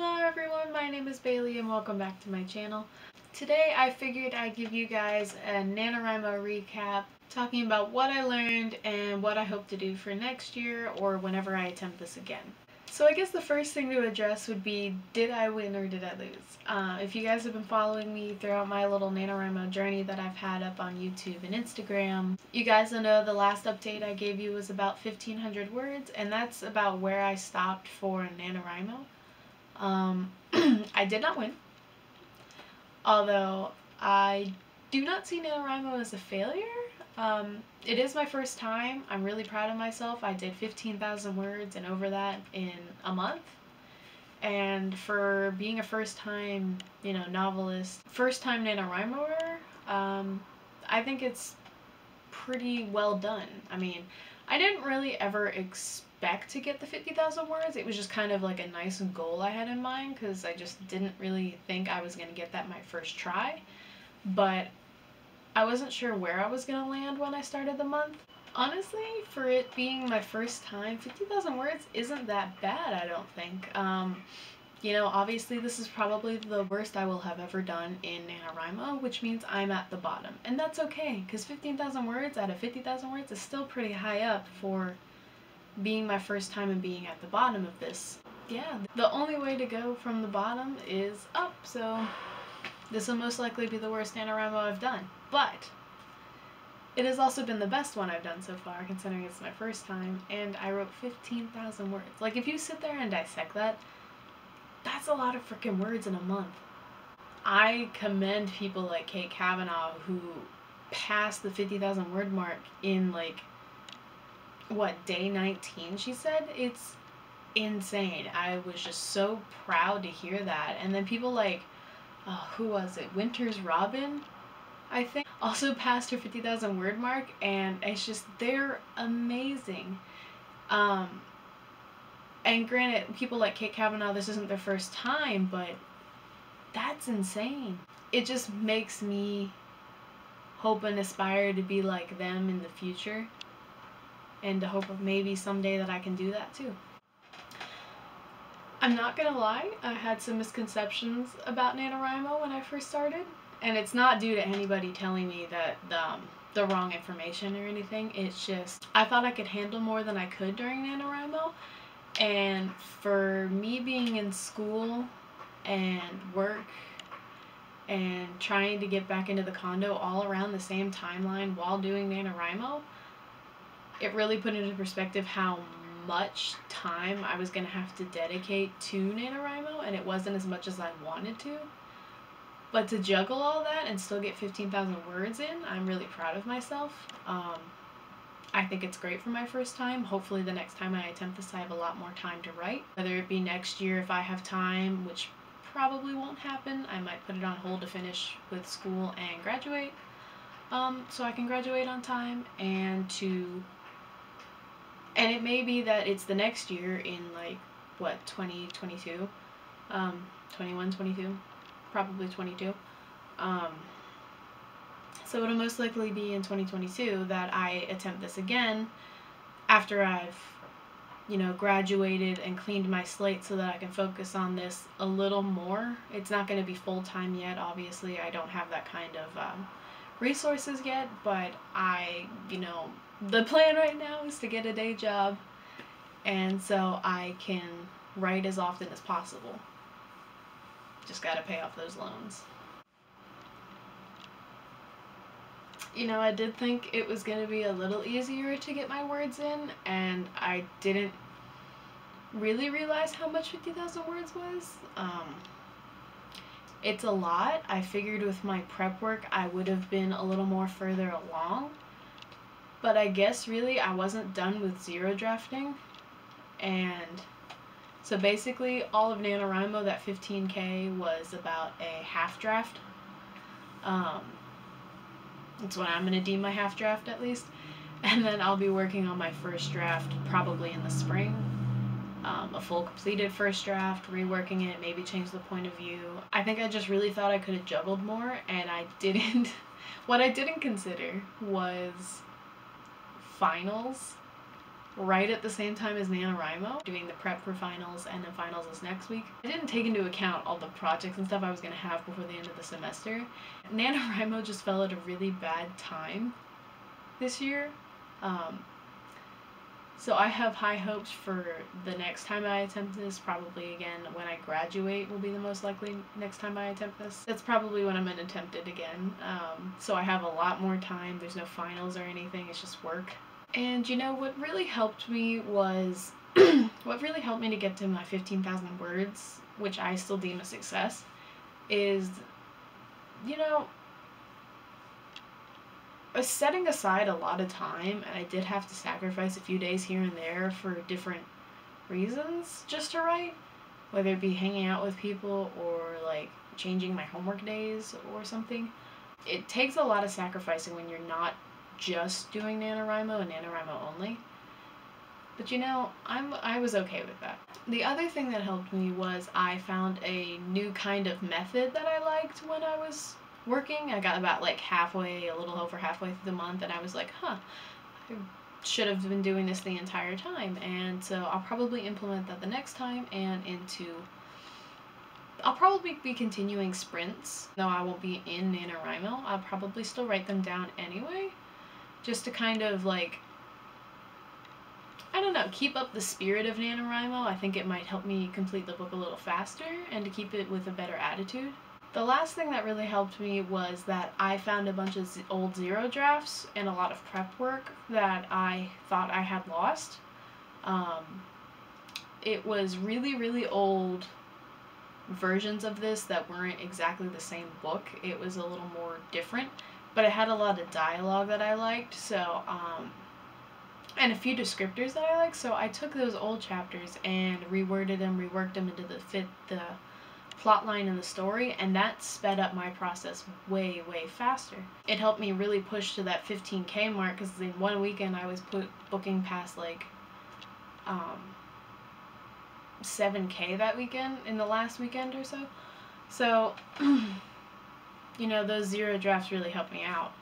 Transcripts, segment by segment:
Hello everyone, my name is Baleigh and welcome back to my channel. Today I figured I'd give you guys a NaNoWriMo recap talking about what I learned and what I hope to do for next year or whenever I attempt this again. So I guess the first thing to address would be, did I win or did I lose? Uh, if you guys have been following me throughout my little NaNoWriMo journey that I've had up on YouTube and Instagram, you guys will know the last update I gave you was about 1500 words, and that's about where I stopped for NaNoWriMo. Um, I did not win, although I do not see NaNoWriMo as a failure. Um, it is my first time. I'm really proud of myself. I did 15,000 words and over that in a month. And for being a first time, you know, novelist, first time NaNoWriMoer, um, I think it's pretty well done. I mean, I didn't really ever expect to get the 50,000 words. It was just kind of like a nice goal I had in mind because I just didn't really think I was going to get that my first try. But I wasn't sure where I was going to land when I started the month. Honestly, for it being my first time, 50,000 words isn't that bad, I don't think. Um, you know, obviously this is probably the worst I will have ever done in NaNoWriMo, which means I'm at the bottom. And that's okay, because 15,000 words out of 50,000 words is still pretty high up for being my first time and being at the bottom of this. Yeah, the only way to go from the bottom is up, so this will most likely be the worst NaNoWriMo I've done. But it has also been the best one I've done so far, considering it's my first time, and I wrote 15,000 words. Like, if you sit there and dissect that, that's a lot of freaking words in a month. I commend people like Kate Kavanaugh who passed the 50,000 word mark in, like, what, day 19, she said? It's insane. I was just so proud to hear that. And then people like, oh, who was it? Winters Robin? I think, also passed her 50,000 word mark, and it's just, they're amazing. Um, and granted, people like Kate Kavanaugh, this isn't their first time, but that's insane. It just makes me hope and aspire to be like them in the future, and to hope of maybe someday that I can do that too. I'm not gonna lie, I had some misconceptions about NaNoWriMo when I first started and it's not due to anybody telling me that the, um, the wrong information or anything. It's just I thought I could handle more than I could during NaNoWriMo. And for me being in school and work and trying to get back into the condo all around the same timeline while doing NaNoWriMo, it really put into perspective how much time I was going to have to dedicate to NaNoWriMo and it wasn't as much as I wanted to. But to juggle all that and still get 15,000 words in, I'm really proud of myself. Um, I think it's great for my first time. Hopefully the next time I attempt this I have a lot more time to write. Whether it be next year if I have time, which probably won't happen. I might put it on hold to finish with school and graduate. Um, so I can graduate on time and to and it may be that it's the next year in like what 2022 um 21 22 probably 22. Um, so it'll most likely be in 2022 that I attempt this again after I've, you know, graduated and cleaned my slate so that I can focus on this a little more. It's not going to be full time yet, obviously. I don't have that kind of um, resources yet, but I, you know, the plan right now is to get a day job and so I can write as often as possible. Just gotta pay off those loans. You know, I did think it was gonna be a little easier to get my words in, and I didn't really realize how much 50,000 words was. Um, it's a lot. I figured with my prep work I would have been a little more further along. But I guess really I wasn't done with zero drafting. And so basically, all of NaNoWriMo, that 15K, was about a half draft. Um, that's what I'm going to deem my half draft, at least. And then I'll be working on my first draft probably in the spring. Um, a full completed first draft, reworking it, maybe change the point of view. I think I just really thought I could have juggled more, and I didn't. what I didn't consider was finals right at the same time as NaNoWriMo, doing the prep for finals and then finals is next week. I didn't take into account all the projects and stuff I was going to have before the end of the semester. NaNoWriMo just fell at a really bad time this year. Um, so I have high hopes for the next time I attempt this. Probably again when I graduate will be the most likely next time I attempt this. That's probably when I'm gonna attempt it again. Um, so I have a lot more time. There's no finals or anything. It's just work. And you know what really helped me was what really helped me to get to my 15,000 words, which I still deem a success, is you know uh, setting aside a lot of time and I did have to sacrifice a few days here and there for different reasons just to write, whether it be hanging out with people or like changing my homework days or something. It takes a lot of sacrificing when you're not just doing NaNoWriMo and NaNoWriMo only. But you know, I'm I was okay with that. The other thing that helped me was I found a new kind of method that I liked when I was working. I got about like halfway, a little over halfway through the month, and I was like, huh, I should have been doing this the entire time. And so I'll probably implement that the next time and into. I'll probably be continuing sprints, though I won't be in NaNoWriMo. I'll probably still write them down anyway, just to kind of like I don't know, keep up the spirit of NaNoWriMo. I think it might help me complete the book a little faster and to keep it with a better attitude. The last thing that really helped me was that I found a bunch of old zero drafts and a lot of prep work that I thought I had lost. Um, it was really, really old versions of this that weren't exactly the same book. It was a little more different, but it had a lot of dialogue that I liked, so, um, and a few descriptors that I liked, so I took those old chapters and reworded them, reworked them into the fit the plot line in the story, and that sped up my process way, way faster. It helped me really push to that 15k mark because in one weekend I was put booking past like um, 7k that weekend in the last weekend or so. So, you know, those zero drafts really helped me out.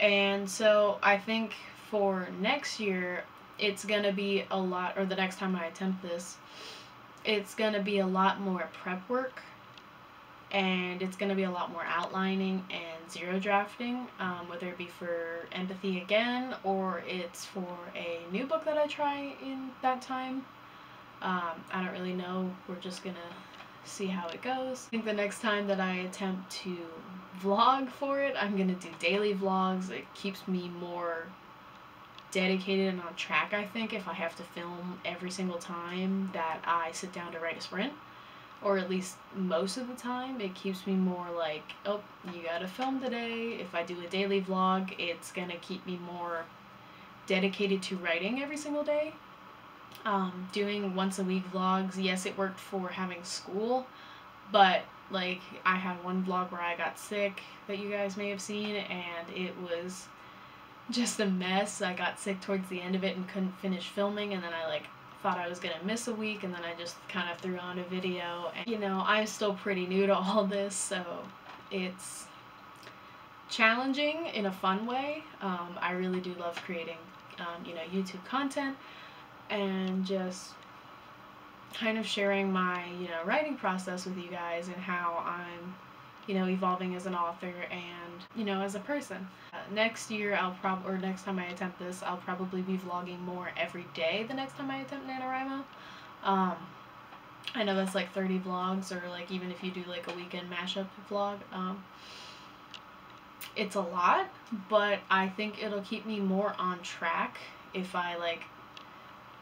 And so I think for next year, it's going to be a lot, or the next time I attempt this, it's going to be a lot more prep work and it's going to be a lot more outlining and zero drafting, um, whether it be for empathy again or it's for a new book that I try in that time. Um, I don't really know. We're just going to see how it goes. I think the next time that I attempt to vlog for it, I'm to do daily vlogs. It keeps me more dedicated and on track, I think, if I have to film every single time that I sit down to write a sprint. Or at least most of the time, it keeps me more like, oh, you gotta film today. If I do a daily vlog, it's gonna keep me more dedicated to writing every single day. Um, doing once a week vlogs, yes, it worked for having school, but like I had one vlog where I got sick that you guys may have seen, and it was just a mess. I got sick towards the end of it and couldn't finish filming, and then I like thought I was gonna miss a week, and then I just kind of threw on a video. And you know, I'm still pretty new to all this, so it's challenging in a fun way. Um, I really do love creating, um, you know, YouTube content and just kind of sharing my, you know, writing process with you guys and how I'm you know, evolving as an author and, you know, as a person. Uh, next year, I'll prob or next time I attempt this, I'll probably be vlogging more every day the next time I attempt NaNoWriMo. Um, I know that's like 30 vlogs or like even if you do like a weekend mashup vlog. Um, it's a lot, but I think it'll keep me more on track if I like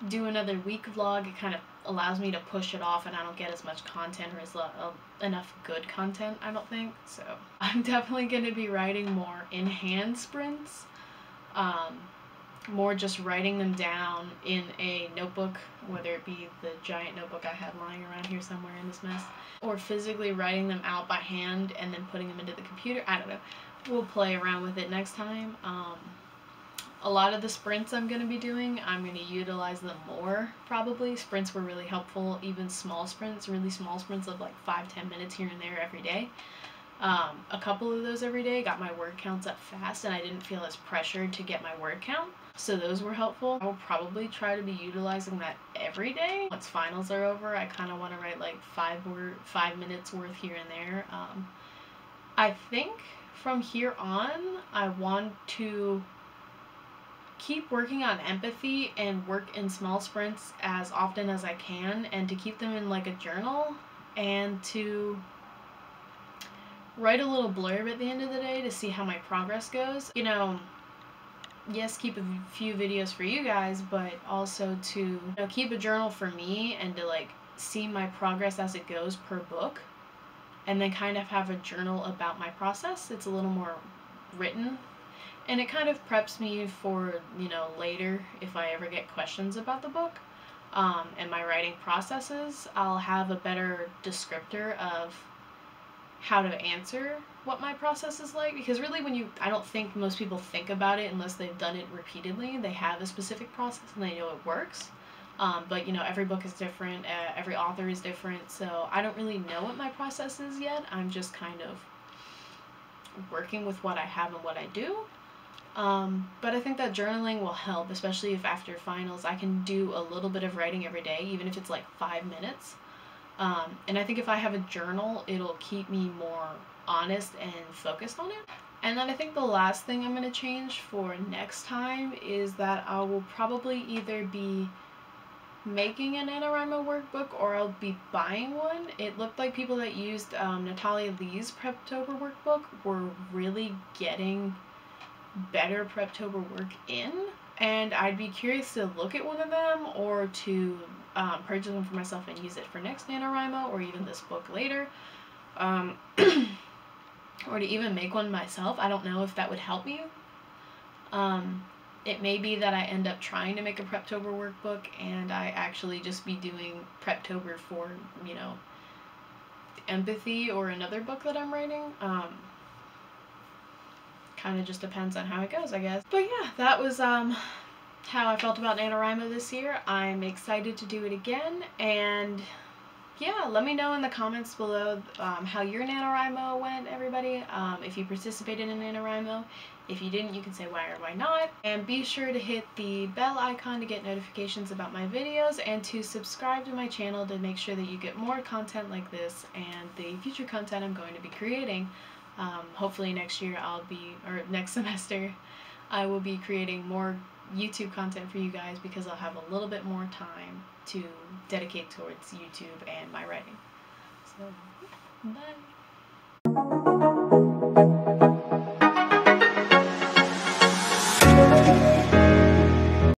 do another week vlog. It kind of allows me to push it off and I don't get as much content or as uh, enough good content, I don't think. So I'm definitely going to be writing more in hand sprints. Um, more just writing them down in a notebook, whether it be the giant notebook I have lying around here somewhere in this mess, or physically writing them out by hand and then putting them into the computer. I don't know. We'll play around with it next time. Um, a lot of the sprints I'm going to be doing, I'm going to utilize them more, probably. Sprints were really helpful, even small sprints, really small sprints of like 5-10 minutes here and there every day. Um, a couple of those every day got my word counts up fast, and I didn't feel as pressured to get my word count. So those were helpful. I will probably try to be utilizing that every day. Once finals are over, I kind of want to write like five word, five minutes worth here and there. Um, I think from here on, I want to keep working on empathy and work in small sprints as often as I can and to keep them in like a journal and to write a little blurb at the end of the day to see how my progress goes. You know, yes, keep a few videos for you guys, but also to you know, keep a journal for me and to like see my progress as it goes per book and then kind of have a journal about my process. It's a little more written and it kind of preps me for, you know, later if I ever get questions about the book um, and my writing processes, I'll have a better descriptor of how to answer what my process is like. Because really when you I don't think most people think about it unless they've done it repeatedly. They have a specific process and they know it works. Um, but you know every book is different uh, every author is different. So I don't really know what my process is yet. I'm just kind of working with what I have and what I do um, but I think that journaling will help especially if after finals I can do a little bit of writing every day even if it's like five minutes um, and I think if I have a journal, it'll keep me more honest and focused on it. And then I think the last thing I'm going to change for next time is that I will probably either be making an NaNoWriMo workbook or I'll be buying one. It looked like people that used um, Natalia Leigh's Preptober workbook were really getting better Preptober work in. And I'd be curious to look at one of them or to um, purchase one for myself and use it for next NaNoWriMo or even this book later. Um, or to even make one myself. I don't know if that would help me. Um, it may be that I end up trying to make a Preptober workbook and I actually just be doing Preptober for, you know, empathy or another book that I'm writing. Um, kind of just depends on how it goes, I guess. But yeah, that was um, how I felt about NaNoWriMo this year. I'm excited to do it again and yeah, let me know in the comments below um, how your NaNoWriMo went, everybody. Um, if you participated in NaNoWriMo. If you didn't, you can say why or why not. And be sure to hit the bell icon to get notifications about my videos and to subscribe to my channel to make sure that you get more content like this and the future content I'm going to be creating. Um, hopefully next year I'll be, or next semester, I will be creating more YouTube content for you guys because I'll have a little bit more time to dedicate towards YouTube and my writing. So, bye.